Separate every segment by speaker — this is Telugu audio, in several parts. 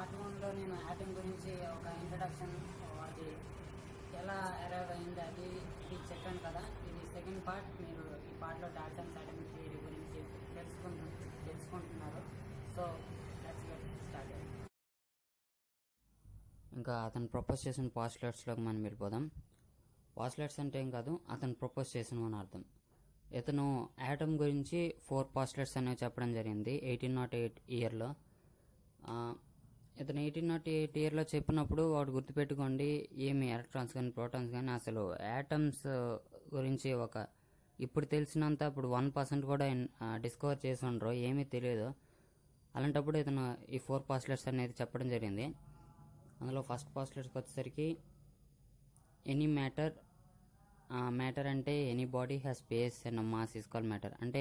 Speaker 1: పార్ట్ వన్లో నేను యాటమ్ గురించి ఒక ఇంట్రడక్షన్ అది ఎలా అరైవ్ అయింది అది ఇది చెప్పాను కదా. ఇది సెకండ్ పార్ట్ మీరు ఈ పార్ట్లో డాల్టన్స్ యాటమ్ థియరీ గురించి తెలుసుకుంటు తెలుసుకుంటున్నారు. సో లెట్స్ గెట్ స్టార్ట్
Speaker 2: ఇంకా అతను ప్రపోజ్ చేసిన పాస్లెట్స్లోకి మనం వెళ్ళిపోదాం పాస్లెట్స్ అంటే ఏం కాదు అతను ప్రపోజ్ చేసిన అని అర్థం. ఇతను యాటమ్ గురించి ఫోర్ పాస్లెట్స్ అనేవి చెప్పడం జరిగింది ఎయిటీన్ నాట్ ఎయిట్ ఇయర్లో ఇతను ఎయిటీన్ నాట్ ఎయిట్ ఇయర్లో చెప్పినప్పుడు వాడు గుర్తుపెట్టుకోండి ఏమి ఎలక్ట్రాన్స్ కానీ ప్రోటాన్స్ కానీ అసలు యాటమ్స్ గురించి ఒక ఇప్పుడు తెలిసినంత ఇప్పుడు వన్ పర్సెంట్ కూడా డిస్కవర్ చేసి ఉండరు ఏమీ తెలియదు. అలాంటప్పుడు ఇతను ఈ ఫోర్ పాస్లెట్స్ అనేది చెప్పడం జరిగింది. అందులో ఫస్ట్ పాస్లెట్స్కి వచ్చేసరికి ఎనీ మ్యాటర్ మ్యాటర్ అంటే any body has space and mass is call matter అంటే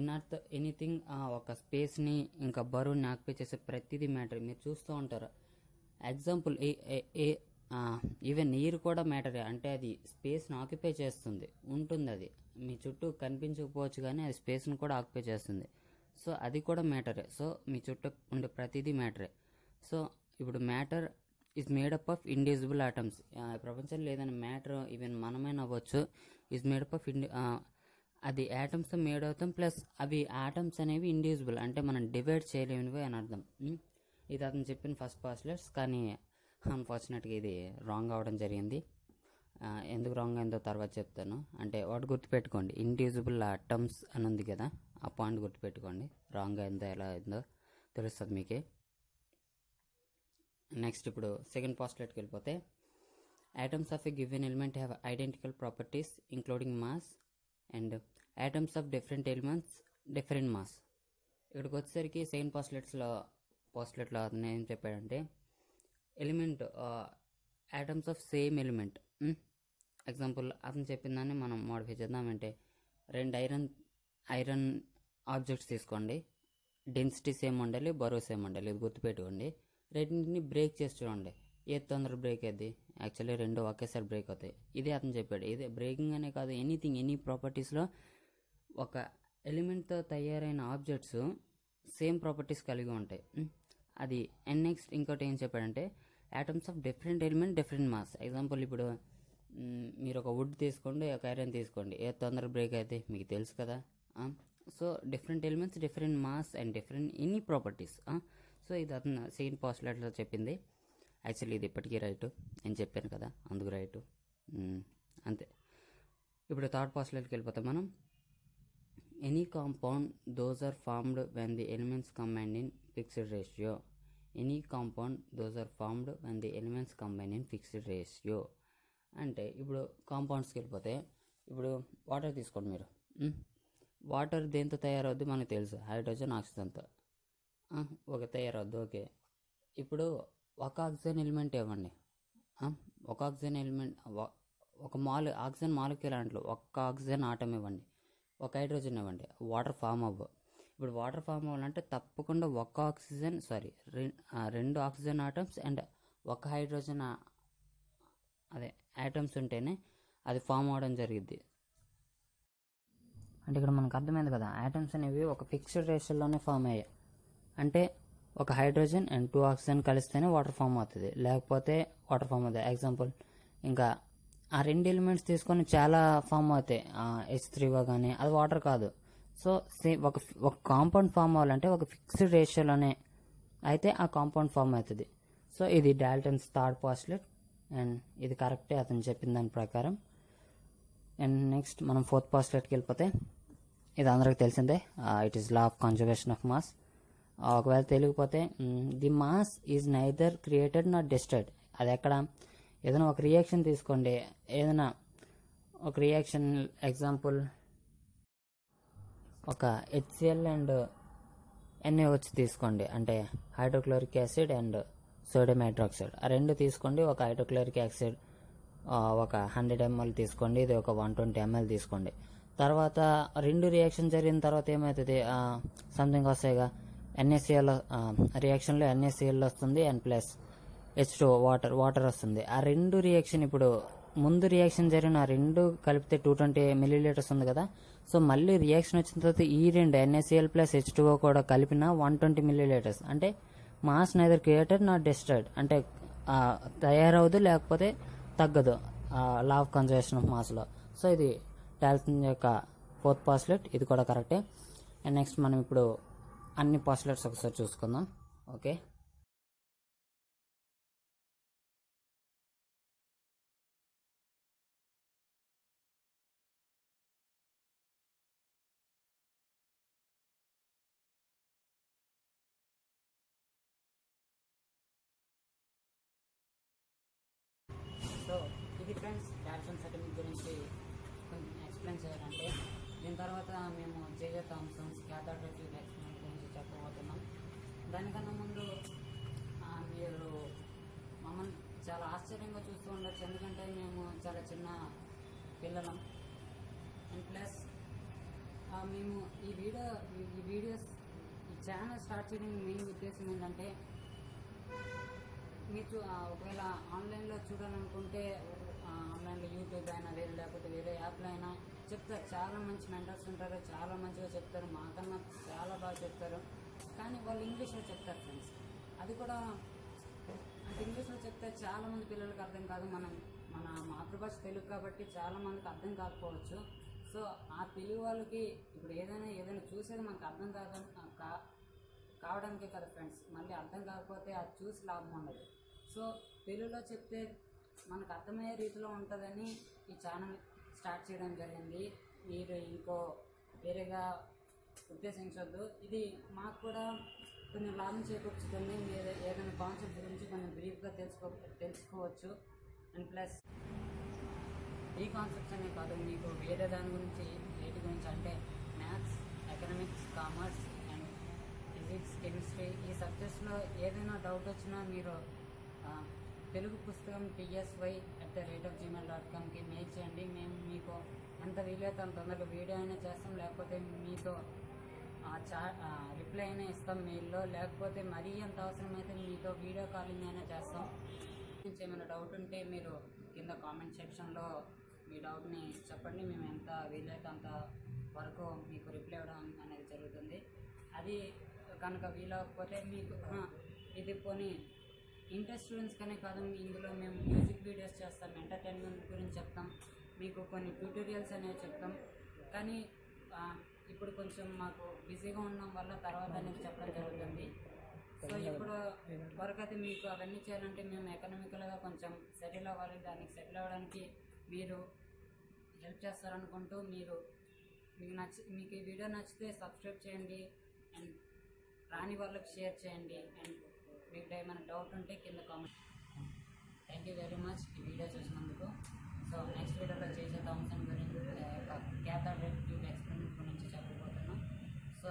Speaker 2: ఇన్ ఎనీథింగ్ ఒక స్పేస్ని ఇంకా బరువుని ఆక్యుపై చేసే ప్రతిదీ మ్యాటర్ మీరు చూస్తూ ఉంటారు. ఎగ్జాంపుల్ ఈవెన్ నీరు కూడా మ్యాటరే అంటే అది స్పేస్ని ఆక్యుపై చేస్తుంది. ఉంటుంది అది. మీ చుట్టూ కనిపించకపోవచ్చు కానీ అది స్పేస్ని కూడా ఆక్యుపై చేస్తుంది. సో అది కూడా మ్యాటరే సో మీ చుట్టూ ఉండే ప్రతిదీ మ్యాటరే సో ఇప్పుడు matter is made up of individual atoms ప్రపంచంలో ఏదైనా మ్యాటర్ ఈవెన్ మనమైనా అవ్వచ్చు ఈజ్ మేడప్ ఆఫ్ ఇండి అది యాటమ్స్ మేడ్ అవుతాం ప్లస్ అవి ఆటమ్స్ అనేవి ఇండివిజువల్ అంటే మనం డివైడ్ చేయలేనివి అని అర్థం. ఇది అతను చెప్పిన ఫస్ట్ పాస్లెట్స్ కానీ అన్ఫార్చునేట్గా ఇది రాంగ్ అవడం జరిగింది. ఎందుకు రాంగ్ అయిందో తర్వాత చెప్తాను. అంటే వాటి గుర్తుపెట్టుకోండి ఇండివిజువల్ ఆటమ్స్ అని ఉంది కదా ఆ పాయింట్ గుర్తుపెట్టుకోండి రాంగ్ అయిందో ఎలా అయిందో తెలుస్తుంది మీకే. నెక్స్ట్ ఇప్పుడు సెకండ్ పాస్లెట్కి వెళ్ళిపోతే atoms of a given element have identical properties including mass and atoms of different elements different mass ఇక్కడికి వచ్చేసరికి సెయింట్ పాస్లెట్స్లో పాస్లెట్లో అతను ఏం చెప్పాడంటే element atoms of same element example అతను చెప్పిన దాన్ని మనం మోడిఫై చేద్దామంటే రెండు ఐరన్ ఐరన్ ఆబ్జెక్ట్స్ తీసుకోండి. డెన్సిటీ సేమ్ ఉండాలి బరువు సేమ్ ఉండాలి ఇది గుర్తుపెట్టుకోండి. రెండింటిని బ్రేక్ చేసి చూడండి. ఏ తొందర బ్రేక్ అయింది యాక్చువల్లీ రెండు ఒకేసారి బ్రేక్ అవుతాయి. ఇదే అతను చెప్పాడు. ఇదే బ్రేకింగ్ అనే కాదు ఎనీథింగ్ ఎనీ ప్రాపర్టీస్లో ఒక ఎలిమెంట్తో తయారైన ఆబ్జెక్ట్స్ సేమ్ ప్రాపర్టీస్ కలిగి ఉంటాయి. అది అండ్ నెక్స్ట్ ఇంకోటి ఏం చెప్పాడంటే atoms of different element different mass example ఇప్పుడు మీరు ఒక వుడ్ తీసుకోండి ఒక ఐరన్ తీసుకోండి. ఏ తొందర బ్రేక్ అయితే? మీకు తెలుసు కదా. So different elements different mass and different any properties so ఇది అతను సెకండ్ పాస్టులేట్లో చెప్పింది. యాక్చువల్లీ ఇది ఇప్పటికీ రైట్. నేను చెప్పాను కదా అందుకు రైట్. అంతే. ఇప్పుడు థర్డ్ పాస్లోకి వెళ్ళిపోతాం మనం. Any compound those are formed when the elements combine in fixed ratio any compound those are formed when the elements combine in fixed ratio అంటే ఇప్పుడు కాంపౌండ్స్కి వెళ్ళిపోతే ఇప్పుడు వాటర్ తీసుకోండి మీరు. వాటర్ దేంతో తయారవుద్ది మనకు తెలుసు. హైడ్రోజన్ ఆక్సిజన్తో ఆ, ఒక తయారవుద్ది. ఓకే. ఇప్పుడు ఒక ఆక్సిజన్ ఎలిమెంట్ ఇవ్వండి. ఒక ఆక్సిజన్ ఎలిమెంట్ ఒక మాల్ ఆక్సిజన్ మాలిక్యూల్ అంట్లో ఒక్క ఆక్సిజన్ ఆటం ఇవ్వండి. ఒక హైడ్రోజన్ ఇవ్వండి. వాటర్ ఫామ్ అవ్వ. ఇప్పుడు వాటర్ ఫామ్ అవ్వాలంటే తప్పకుండా ఒక ఆక్సిజన్ సారీ రెండు ఆక్సిజన్ ఆటమ్స్ అండ్ ఒక హైడ్రోజన్ అదే ఐటమ్స్ ఉంటేనే అది ఫామ్ అవడం జరిగింది అంటే ఇక్కడ మనకు అర్థమైంది కదా ఐటమ్స్ అనేవి ఒక ఫిక్స్డ్ రేషియోలోనే ఫామ్ అయ్యాయి. అంటే ఒక హైడ్రోజన్ అండ్ టూ ఆక్సిజన్ కలిస్తేనే వాటర్ ఫామ్ అవుతుంది. లేకపోతే వాటర్ ఫామ్ అవుతుంది ఎగ్జాంపుల్ ఇంకా ఆ రెండు ఎలిమెంట్స్ తీసుకొని చాలా ఫామ్ అవుతాయి. హెచ్ త్రీగా కానీ అది వాటర్ కాదు. సో సేమ్ ఒక ఒక కాంపౌండ్ ఫామ్ అవ్వాలంటే ఒక ఫిక్స్డ్ రేషియోలోనే అయితే ఆ కాంపౌండ్ ఫామ్ అవుతుంది. సో ఇది డాల్టన్స్ థర్డ్ పాస్లెట్ అండ్ ఇది కరెక్టే అతను చెప్పిన దాని ప్రకారం. అండ్ నెక్స్ట్ మనం ఫోర్త్ పాస్లెట్కి వెళ్ళిపోతే ఇది అందరికి తెలిసిందే. It is law of conservation of mass ఒకవేళ తెలియకపోతే the mass is neither created not destroyed అది ఎక్కడ? ఏదైనా ఒక రియాక్షన్ తీసుకోండి. ఏదైనా ఒక రియాక్షన్ ఎగ్జాంపుల్ ఒక హెచ్సిఎల్ అండ్ ఎన్ఏహెచ్ తీసుకోండి. అంటే hydrochloric acid and sodium hydroxide. ఆ రెండు తీసుకోండి. ఒక హైడ్రోక్లోరిక్ యాసిడ్ ఒక హండ్రెడ్ ఎంఎల్ తీసుకోండి. ఇది ఒక వన్ ట్వంటీ ఎంఎల్ తీసుకోండి. తర్వాత రెండు రియాక్షన్ జరిగిన తర్వాత ఏమవుతుంది? సంథింగ్ వస్తాయిగా ఎన్ఎస్సిఎల్ రియాక్షన్లో ఎన్ఏసిఎల్ వస్తుంది and plus H two water water వస్తుంది. ఆ రెండు రియాక్షన్ ఇప్పుడు ముందు రియాక్షన్ జరిగిన ఆ రెండు కలిపితే టూ ట్వంటీ మిల్లీలీటర్స్ ఉంది కదా. సో మళ్ళీ రియాక్షన్ వచ్చిన తర్వాత ఈ రెండు ఎన్ఏసిఎల్ ప్లస్ హెచ్ టూ కూడా కలిపిన వన్ ట్వంటీ మిల్లీలీటర్స్ అంటే mass neither created not destroyed అంటే ఆ, తయారవదు లేకపోతే తగ్గదు లా ఆఫ్ కన్జర్వేషన్ ఆఫ్ మాస్లో సో ఇది టాల్సన్ యొక్క ఫోర్త్ పాస్లెట్ ఇది కూడా కరెక్టే అండ్ నెక్స్ట్ మనం ఇప్పుడు అన్ని పాస్లెట్స్ ఒకసారి చూసుకుందాం. ఓకే.
Speaker 1: సో ఇది ఫ్రెండ్స్ క్యాప్షన్ సర్టిఫికేట్ గురించి కొంచెం ఎక్స్ప్లెయిన్ చేయాలంటే దీని తర్వాత మేము జేజే థామ్సన్స్ క్యాథాడ్రెటివ్ ఎక్స్ప్లెయిన్ చెప్పబోతున్నాం. దానికన్నా ముందు మీరు మమ్మల్ని చాలా ఆశ్చర్యంగా చూస్తూ ఉండొచ్చు. ఎందుకంటే మేము చాలా చిన్న పిల్లలం. అండ్ ప్లస్ మేము ఈ వీడియో ఈ- వీడియోస్ ఈ ఛానల్ స్టార్ట్ చేయడానికి మెయిన్ ఉద్దేశం ఏంటంటే మీకు ఒకవేళ ఆన్లైన్లో చూడాలనుకుంటే ఆ, ఆన్లైన్లో యూట్యూబ్ అయినా వేరే లేకపోతే వేరే యాప్లో అయినా చెప్తారు. చాలా మంచి మెంటర్స్ ఉంటారు. చాలా మంచిగా చెప్తారు. మాకన్నా చాలా బాగా చెప్తారు. కానీ వాళ్ళు ఇంగ్లీష్లో చెప్తారు ఫ్రెండ్స్. అది కూడా అంటే ఇంగ్లీష్లో చెప్తే చాలా మంది పిల్లలకు అర్థం కాదు. మనం మన మాతృభాష తెలుగు కాబట్టి చాలా మందికి అర్థం కాకపోవచ్చు. సో ఆ తెలుగు వాళ్ళకి ఇప్పుడు ఏదైనా ఏదైనా చూసేది మనకు అర్థం కాదు కా కావడానికే కదా ఫ్రెండ్స్. మళ్ళీ అర్థం కాకపోతే అది చూసి లాభం ఉండదు. సో తెలుగులో చెప్తే మనకు అర్థమయ్యే రీతిలో ఉంటుందని ఈ ఛానల్ స్టార్ట్ చేయడం జరిగింది. మీరు ఇంకో వేరేగా ఉద్దేశించొద్దు. ఇది మాకు కూడా కొన్ని లాభం చేకూర్చుతుంది. మీరు ఏదైనా కాన్సెప్ట్ గురించి కొంచెం బ్రీఫ్గా తెలుసుకో తెలుసుకోవచ్చు. అండ్ ప్లస్ ఈ కాన్సెప్ట్స్ అనే కాదు మీకు వేరే దాని గురించి వేటి గురించి అంటే maths economics commerce and physics chemistry ఈ సబ్జెక్ట్స్లో ఏదైనా డౌట్ వచ్చినా మీరు తెలుగు పుస్తకం PSY the rate of Gmail dot కామ్కి mail చేయండి. మేము మీకు ఎంత వీలైతే అంత తొందరగా వీడియో అయినా చేస్తాం. లేకపోతే మీతో ఆ చా రిప్లై అయినా ఇస్తాం మెయిల్లో లేకపోతే మరీ అంత అవసరమైతే మీతో వీడియో కాలింగ్ అయినా చేస్తాం. నుంచి ఏమైనా డౌట్ ఉంటే మీరు కింద కామెంట్ సెక్షన్లో మీ డౌట్ని చెప్పండి. మేము ఎంత వీలైతే అంత వరకు మీకు రిప్లై ఇవ్వడం అనేది జరుగుతుంది. అది కనుక వీలవకపోతే మీకు ఇది పోనీ ఇంటర్ స్టూడెంట్స్కనే కాదు ఇందులో మేము మ్యూజిక్ వీడియోస్ చేస్తాం ఎంటర్టైన్మెంట్ గురించి చెప్తాం మీకు కొన్ని ట్యూటోరియల్స్ అనేవి చెప్తాం. కానీ ఇప్పుడు కొంచెం మాకు బిజీగా ఉండడం వల్ల తర్వాత అనేది చెప్పడం జరుగుతుంది. సో ఇప్పుడు వరకు అయితే మీకు అవన్నీ చేయాలంటే మేము ఎకనామికల్గా కొంచెం సెటిల్ అవ్వాలి. దానికి సెటిల్ అవ్వడానికి మీరు హెల్ప్ చేస్తారనుకుంటూ మీరు మీకు నచ్చి మీకు ఈ వీడియో నచ్చితే సబ్స్క్రైబ్ చేయండి. అండ్ రాని వాళ్ళకి షేర్ చేయండి. అండ్ మీకు ఏమైనా డౌట్ ఉంటే కింద comment thank you very much ఈ వీడియో చూసినందుకు. సో నెక్స్ట్ వీడియోలో చేసే థౌసండ్ గురించి క్యాథాడ్ రేట్ ట్యూబ్ ఎక్స్పెరిమెంట్ గురించి చెప్పబోతున్నాం. సో